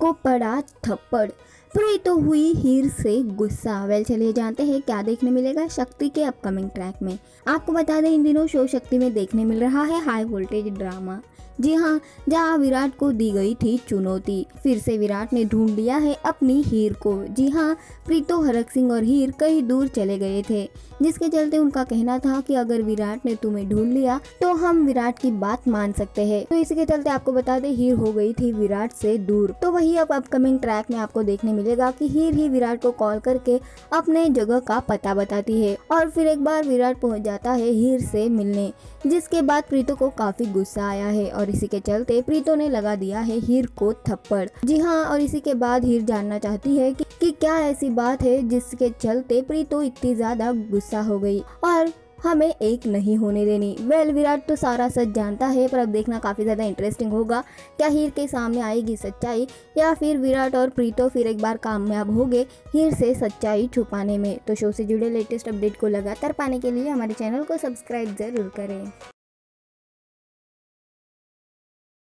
को पड़ा थप्पड़। प्रीतो तो हुई हीर से गुस्सा। वेल, चलिए जानते हैं क्या देखने मिलेगा शक्ति के अपकमिंग ट्रैक में। आपको बता दें, इन दिनों शो शक्ति में देखने मिल रहा है हाई वोल्टेज ड्रामा। जी हाँ जहाँ विराट को दी गई थी चुनौती, फिर से विराट ने ढूंढ लिया है अपनी हीर को। जी हाँ प्रीतो हरक सिंह और हीर कहीं दूर चले गए थे, जिसके चलते उनका कहना था कि अगर विराट ने तुम्हें ढूंढ लिया तो हम विराट की बात मान सकते हैं। तो इसी के चलते आपको बता दें, हीर हो गई थी विराट से दूर। तो वही अब अपकमिंग ट्रैक में आपको देखने मिलेगा कि हीर ही विराट को कॉल करके अपने जगह का पता बताती है और फिर एक बार विराट पहुँच जाता है हीर से मिलने जिसके बाद प्रीतो को काफ़ी गुस्सा आया है और इसी के चलते प्रीतो ने लगा दिया है हीर को थप्पड़। जी हाँ और इसी के बाद हीर जानना चाहती है कि, क्या ऐसी बात है जिसके चलते प्रीतो इतनी ज़्यादा गुस्सा हो गई और हमें एक नहीं होने देनी। वेल विराट तो सारा सच जानता है, पर अब देखना काफ़ी ज़्यादा इंटरेस्टिंग होगा। क्या हीर के सामने आएगी सच्चाई, या फिर विराट और प्रीतो फिर एक बार कामयाब हो गए हीर से सच्चाई छुपाने में? तो शो से जुड़े लेटेस्ट अपडेट को लगातार पाने के लिए हमारे चैनल को सब्सक्राइब ज़रूर करें।